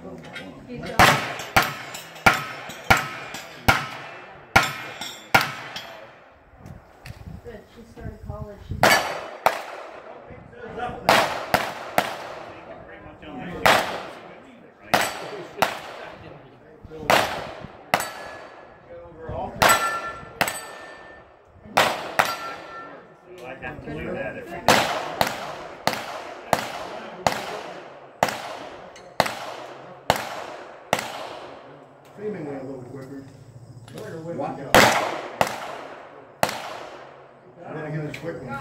Good job. Good. She. I have to do that every day. seemingly a little quicker. What? And then again, it's quick one.